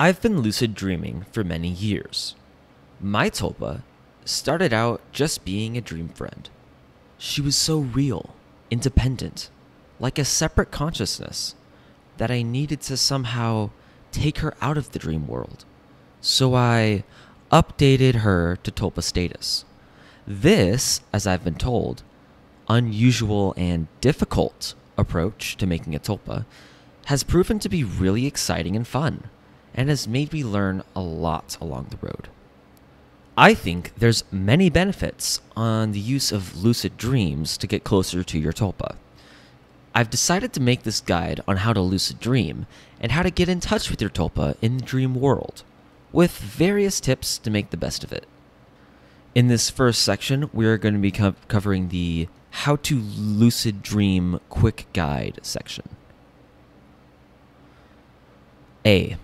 I've been lucid dreaming for many years. My Tulpa started out just being a dream friend. She was so real, independent, like a separate consciousness, that I needed to somehow take her out of the dream world. So I updated her to Tulpa status. This, as I've been told, unusual and difficult approach to making a Tulpa has proven to be really exciting and fun, and has made me learn a lot along the road. I think there's many benefits on the use of lucid dreams to get closer to your tulpa. I've decided to make this guide on how to lucid dream and how to get in touch with your tulpa in the dream world, with various tips to make the best of it. In this first section, we are going to be co- covering the How to Lucid Dream Quick Guide section. A.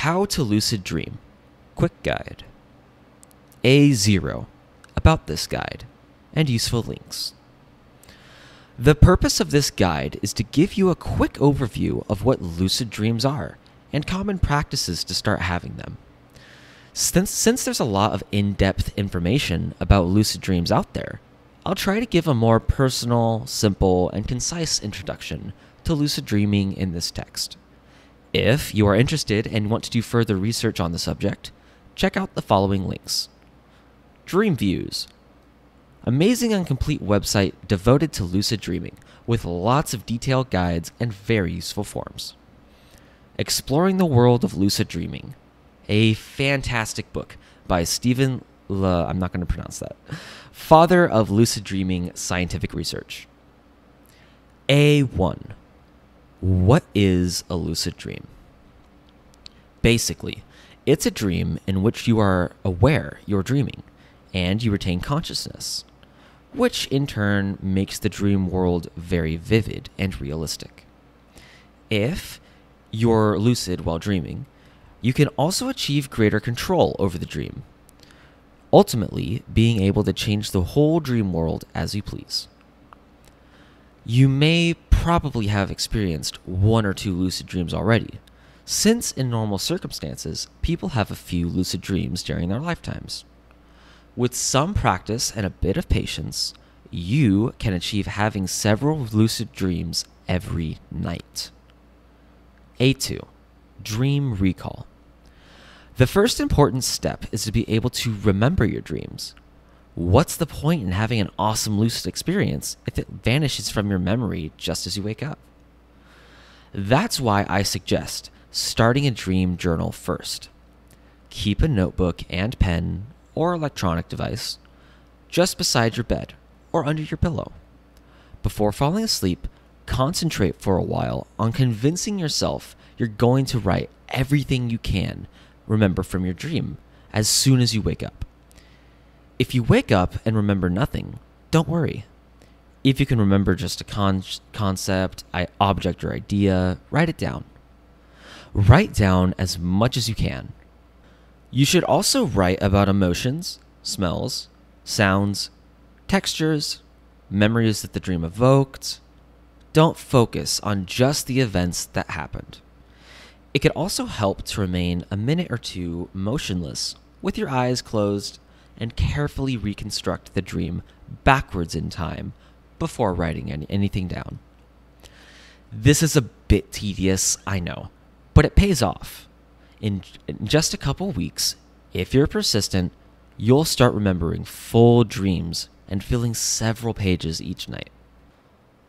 How to Lucid Dream Quick Guide. A0 about this guide and useful links. The purpose of this guide is to give you a quick overview of what lucid dreams are and common practices to start having them. Since, since there's a lot of in depth information about lucid dreams out there, I'll try to give a more personal, simple, and concise introduction to lucid dreaming in this text. If you are interested and want to do further research on the subject, check out the following links. Dream Views. Amazing and complete website devoted to lucid dreaming with lots of detailed guides and very useful forms. Exploring the World of Lucid Dreaming. A fantastic book by Stephen Le, I'm not going to pronounce that. Father of lucid dreaming scientific research. A1. What is a lucid dream? Basically, it's a dream in which you are aware you're dreaming and you retain consciousness, which in turn makes the dream world very vivid and realistic. If you're lucid while dreaming, you can also achieve greater control over the dream, ultimately, being able to change the whole dream world as you please. You may probably have experienced one or two lucid dreams already, since in normal circumstances, people have a few lucid dreams during their lifetimes. With some practice and a bit of patience, you can achieve having several lucid dreams every night. A2 Dream Recall. The first important step is to be able to remember your dreams. What's the point in having an awesome lucid experience if it vanishes from your memory just as you wake up? That's why I suggest starting a dream journal first. Keep a notebook and pen or electronic device just beside your bed or under your pillow. Before falling asleep, concentrate for a while on convincing yourself you're going to write everything you can remember from your dream as soon as you wake up. If you wake up and remember nothing, don't worry. If you can remember just a con- concept, object, or idea, write it down. Write down as much as you can. You should also write about emotions, smells, sounds, textures, memories that the dream evoked. Don't focus on just the events that happened. It could also help to remain a minute or two motionless with your eyes closed and carefully reconstruct the dream backwards in time before writing any, anything down. This is a bit tedious, I know, but it pays off in, in just a couple weeks, if you're persistent, you'll start remembering full dreams and filling several pages each night.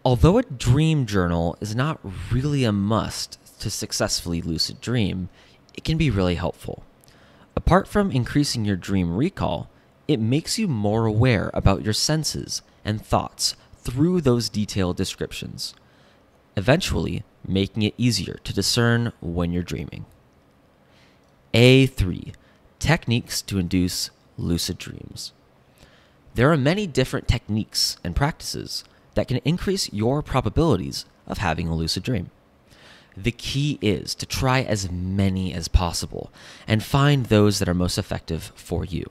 Although a dream journal is not really a must to successfully lucid dream, it can be really helpful. Apart from increasing your dream recall, it makes you more aware about your senses and thoughts through those detailed descriptions, eventually making it easier to discern when you're dreaming. A3 Techniques to Induce Lucid Dreams. There are many different techniques and practices that can increase your probabilities of having a lucid dream. The key is to try as many as possible and find those that are most effective for you.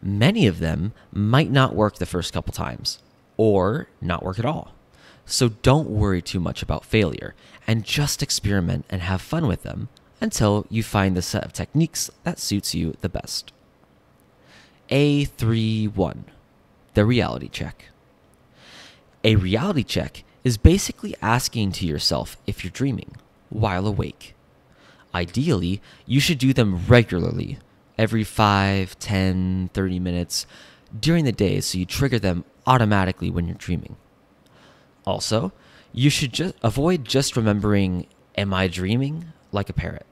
Many of them might not work the first couple times or not work at all. So don't worry too much about failure and just experiment and have fun with them until you find the set of techniques that suits you the best. A31 The Reality Check. A reality check is basically asking to yourself if you're dreaming while awake. Ideally, you should do them regularly, every 5, 10, 30 minutes during the day so you trigger them automatically when you're dreaming. Also, you should just avoid just remembering, Am I dreaming? like a parrot.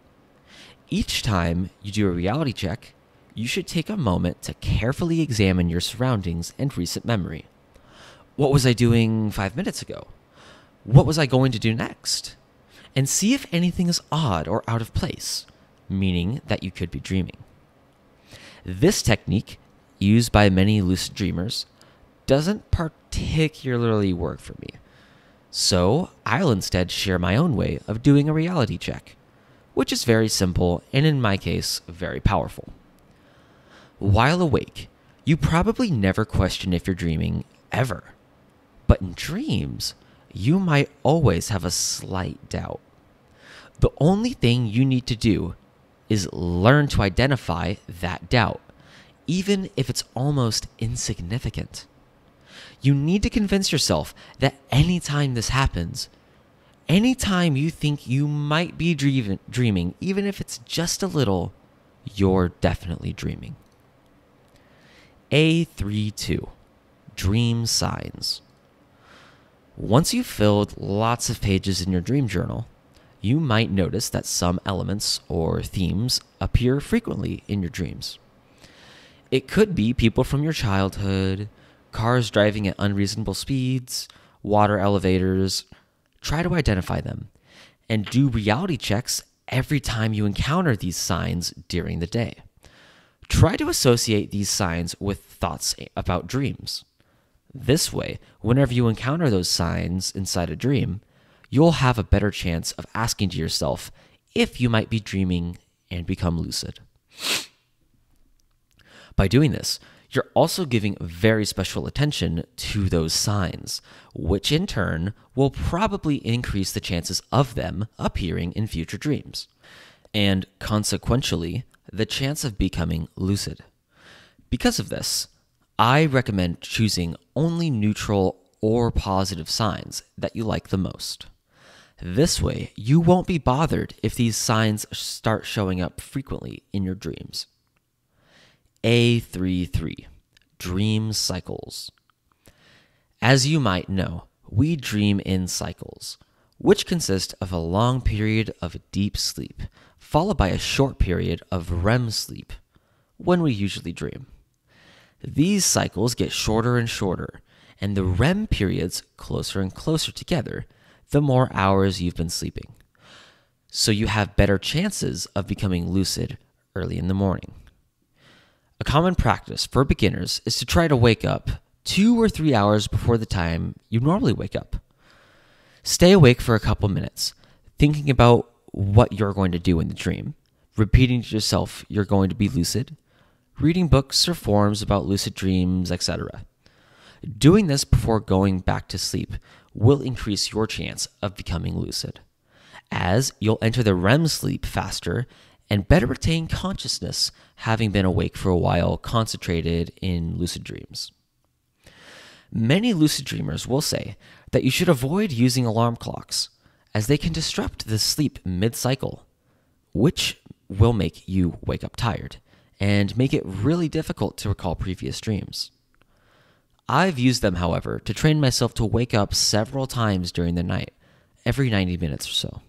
Each time you do a reality check, you should take a moment to carefully examine your surroundings and recent memory. What was I doing five minutes ago? What was I going to do next? And see if anything is odd or out of place, meaning that you could be dreaming. This technique, used by many lucid dreamers, doesn't particularly work for me. So I'll instead share my own way of doing a reality check, which is very simple and in my case, very powerful. While awake, you probably never question if you're dreaming ever. But in dreams, you might always have a slight doubt. The only thing you need to do is learn to identify that doubt, even if it's almost insignificant. You need to convince yourself that anytime this happens, anytime you think you might be dreaming, even if it's just a little, you're definitely dreaming. A32 Dream Signs. Once you've filled lots of pages in your dream journal, you might notice that some elements or themes appear frequently in your dreams. It could be people from your childhood, cars driving at unreasonable speeds, water elevators. Try to identify them and do reality checks every time you encounter these signs during the day. Try to associate these signs with thoughts about dreams. This way, whenever you encounter those signs inside a dream, you'll have a better chance of asking to yourself if you might be dreaming and become lucid. By doing this, you're also giving very special attention to those signs, which in turn will probably increase the chances of them appearing in future dreams, and consequentially, the chance of becoming lucid. Because of this, I recommend choosing only neutral or positive signs that you like the most. This way, you won't be bothered if these signs start showing up frequently in your dreams. A33 Dream Cycles. As you might know, we dream in cycles, which consist of a long period of deep sleep, followed by a short period of REM sleep, when we usually dream. These cycles get shorter and shorter, and the REM periods closer and closer together the more hours you've been sleeping. So you have better chances of becoming lucid early in the morning. A common practice for beginners is to try to wake up two or three hours before the time you normally wake up. Stay awake for a couple minutes, thinking about what you're going to do in the dream, repeating to yourself you're going to be lucid, reading books or forums about lucid dreams, etc. Doing this before going back to sleep will increase your chance of becoming lucid, as you'll enter the REM sleep faster and better retain consciousness having been awake for a while, concentrated in lucid dreams. Many lucid dreamers will say that you should avoid using alarm clocks, as they can disrupt the sleep mid cycle, which will make you wake up tired and make it really difficult to recall previous dreams. I've used them, however, to train myself to wake up several times during the night, every 90 minutes or so.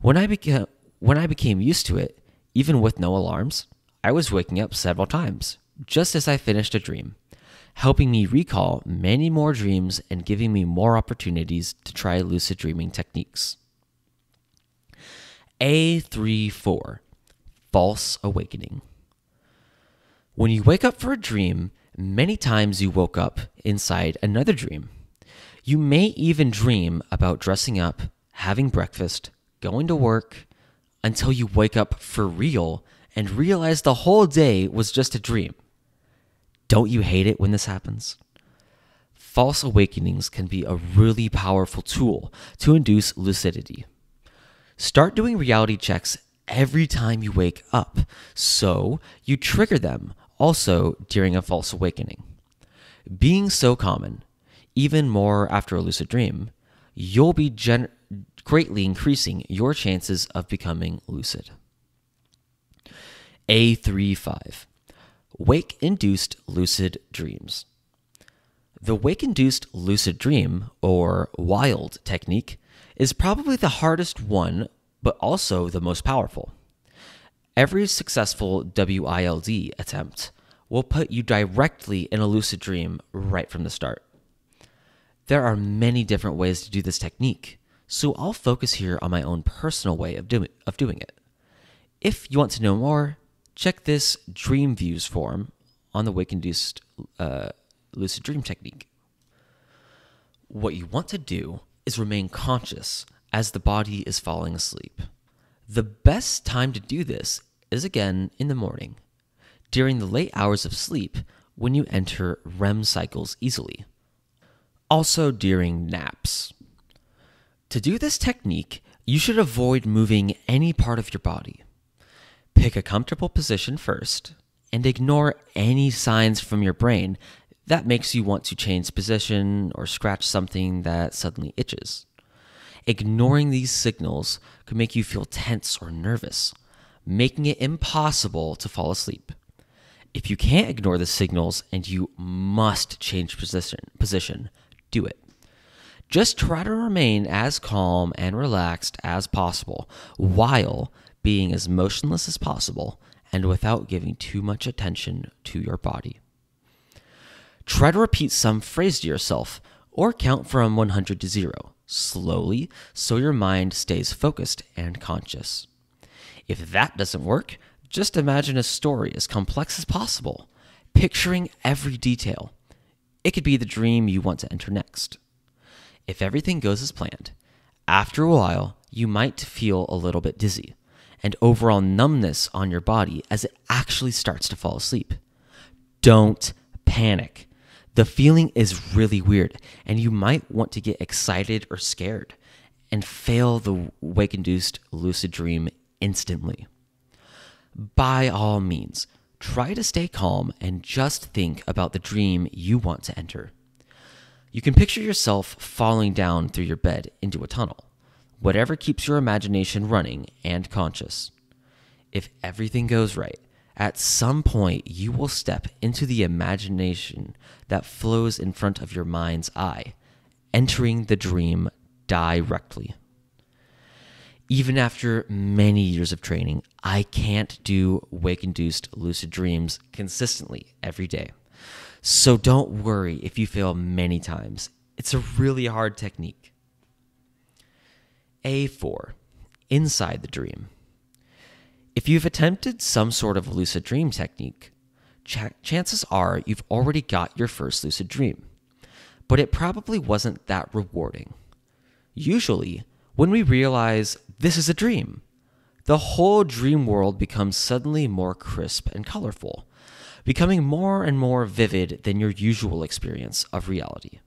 When I, beca- when I became used to it, even with no alarms, I was waking up several times, just as I finished a dream, helping me recall many more dreams and giving me more opportunities to try lucid dreaming techniques. A34 False Awakening. When you wake up for a dream, Many times you woke up inside another dream. You may even dream about dressing up, having breakfast, going to work, until you wake up for real and realize the whole day was just a dream. Don't you hate it when this happens? False awakenings can be a really powerful tool to induce lucidity. Start doing reality checks every time you wake up, so you trigger them also during a false awakening. Being so common, even more after a lucid dream, you'll be gen- greatly increasing your chances of becoming lucid. A35 Wake induced lucid dreams. The wake induced lucid dream, or wild technique, is probably the hardest one, but also the most powerful. Every successful WILD attempt will put you directly in a lucid dream right from the start. There are many different ways to do this technique, so I'll focus here on my own personal way of, do- of doing it. If you want to know more, check this Dream Views form on the Wake Induced uh, Lucid Dream Technique. What you want to do is remain conscious as the body is falling asleep. The best time to do this is again in the morning, during the late hours of sleep when you enter REM cycles easily. Also during naps. To do this technique, you should avoid moving any part of your body. Pick a comfortable position first and ignore any signs from your brain that makes you want to change position or scratch something that suddenly itches. Ignoring these signals could make you feel tense or nervous, making it impossible to fall asleep. If you can't ignore the signals and you must change position, position, do it. Just try to remain as calm and relaxed as possible while being as motionless as possible and without giving too much attention to your body. Try to repeat some phrase to yourself or count from 100 to 0 slowly so your mind stays focused and conscious. If that doesn't work, just imagine a story as complex as possible, picturing every detail. It could be the dream you want to enter next. If everything goes as planned, after a while, you might feel a little bit dizzy and overall numbness on your body as it actually starts to fall asleep. Don't panic. The feeling is really weird, and you might want to get excited or scared and fail the wake induced lucid dream instantly. By all means, try to stay calm and just think about the dream you want to enter. You can picture yourself falling down through your bed into a tunnel, whatever keeps your imagination running and conscious. If everything goes right, at some point, you will step into the imagination that flows in front of your mind's eye, entering the dream directly. Even after many years of training, I can't do wake induced lucid dreams consistently every day. So don't worry if you fail many times. It's a really hard technique. A4 Inside the Dream. If you've attempted some sort of lucid dream technique, ch- chances are you've already got your first lucid dream, but it probably wasn't that rewarding. Usually, when we realize this is a dream, the whole dream world becomes suddenly more crisp and colorful, becoming more and more vivid than your usual experience of reality.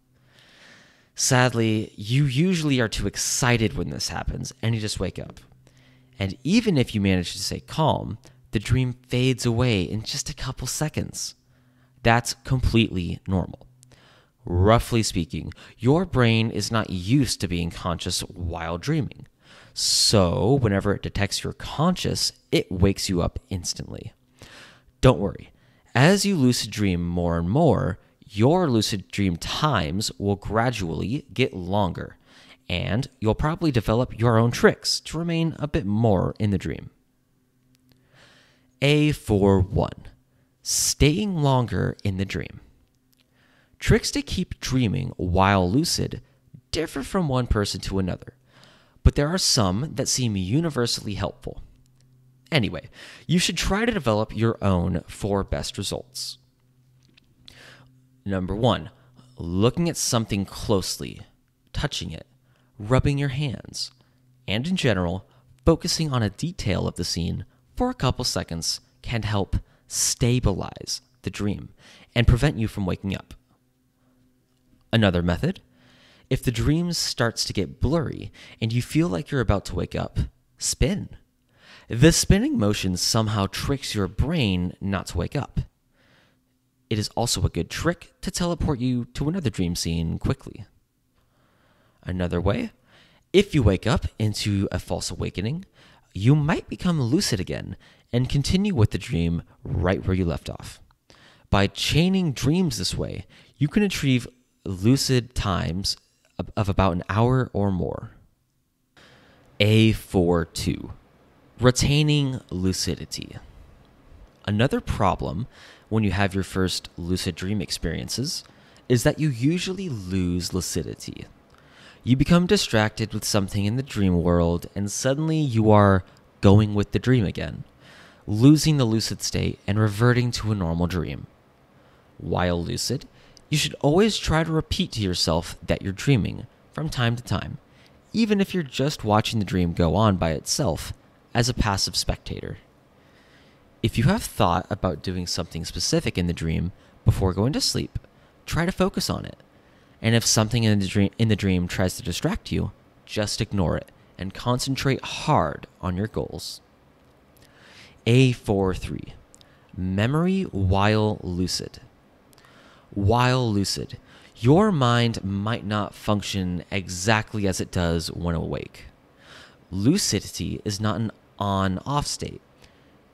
Sadly, you usually are too excited when this happens and you just wake up. And even if you manage to stay calm, the dream fades away in just a couple seconds. That's completely normal. Roughly speaking, your brain is not used to being conscious while dreaming. So, whenever it detects you're conscious, it wakes you up instantly. Don't worry. As you lucid dream more and more, your lucid dream times will gradually get longer and you'll probably develop your own tricks to remain a bit more in the dream. A41 Staying longer in the dream. Tricks to keep dreaming while lucid differ from one person to another, but there are some that seem universally helpful. Anyway, you should try to develop your own for best results. Number one, looking at something closely, touching it, rubbing your hands, and in general, focusing on a detail of the scene for a couple seconds can help stabilize the dream and prevent you from waking up. Another method if the dream starts to get blurry and you feel like you're about to wake up, spin. The spinning motion somehow tricks your brain not to wake up. It is also a good trick to teleport you to another dream scene quickly. Another way, if you wake up into a false awakening, you might become lucid again and continue with the dream right where you left off. By chaining dreams this way, you can achieve lucid times of about an hour or more. A42 Retaining lucidity. Another problem when you have your first lucid dream experiences is that you usually lose lucidity. You become distracted with something in the dream world, and suddenly you are going with the dream again, losing the lucid state and reverting to a normal dream. While lucid, you should always try to repeat to yourself that you're dreaming from time to time, even if you're just watching the dream go on by itself as a passive spectator. If you have thought about doing something specific in the dream before going to sleep, try to focus on it. And if something in the dream, in the dream tries to distract you, just ignore it and concentrate hard on your goals. A43 Memory while lucid. While lucid, your mind might not function exactly as it does when awake. Lucidity is not an on off state.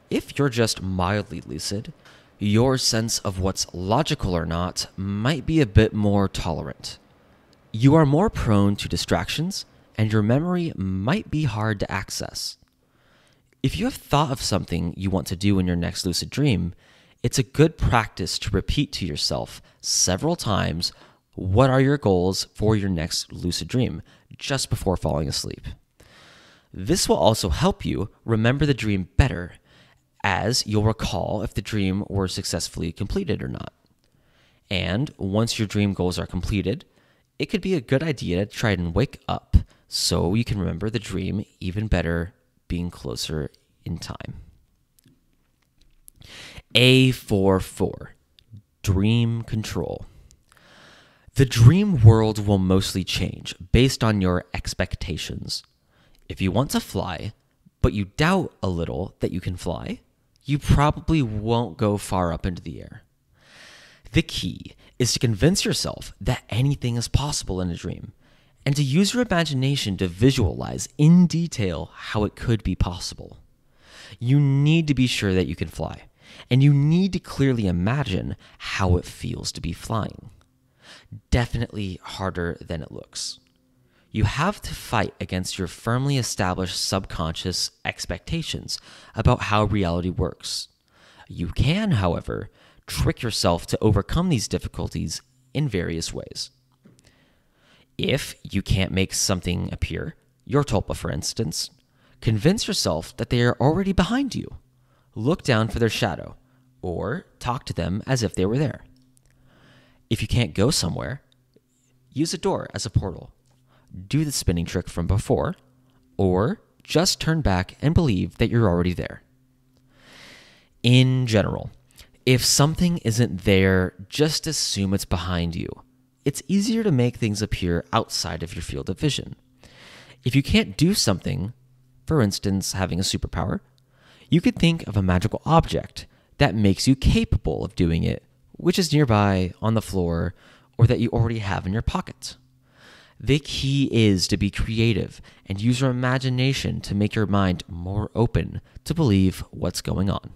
If you're just mildly lucid, your sense of what's logical or not might be a bit more tolerant. You are more prone to distractions, and your memory might be hard to access. If you have thought of something you want to do in your next lucid dream, it's a good practice to repeat to yourself several times what are your goals for your next lucid dream just before falling asleep. This will also help you remember the dream better as you'll recall if the dream were successfully completed or not. And once your dream goals are completed, it could be a good idea to try and wake up so you can remember the dream even better being closer in time. A44 Dream Control. The dream world will mostly change based on your expectations. If you want to fly, but you doubt a little that you can fly, you probably won't go far up into the air. The key is to convince yourself that anything is possible in a dream and to use your imagination to visualize in detail how it could be possible. You need to be sure that you can fly, and you need to clearly imagine how it feels to be flying. Definitely harder than it looks. You have to fight against your firmly established subconscious expectations about how reality works. You can, however, trick yourself to overcome these difficulties in various ways. If you can't make something appear, your tulpa for instance, convince yourself that they are already behind you. Look down for their shadow, or talk to them as if they were there. If you can't go somewhere, use a door as a portal do the spinning trick from before, or just turn back and believe that you're already there. In general, if something isn't there, just assume it's behind you. It's easier to make things appear outside of your field of vision. If you can't do something, for instance, having a superpower, you could think of a magical object that makes you capable of doing it, which is nearby, on the floor, or that you already have in your pocket. The key is to be creative and use your imagination to make your mind more open to believe what's going on.